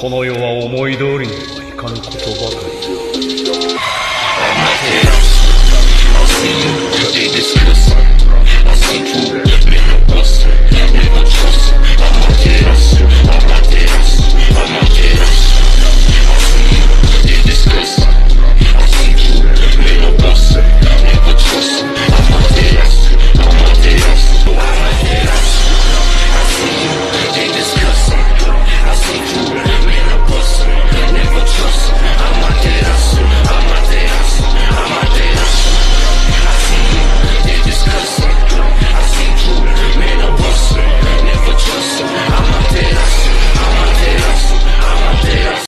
この世は思い通りにはいかぬことばかり。